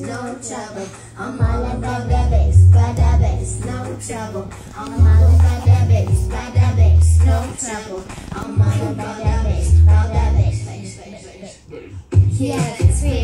no trouble. I'm all about the best, got the no trouble. I'm all about the best, got the no trouble. I'm all about the best, got the. Yeah, that's me.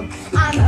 I'm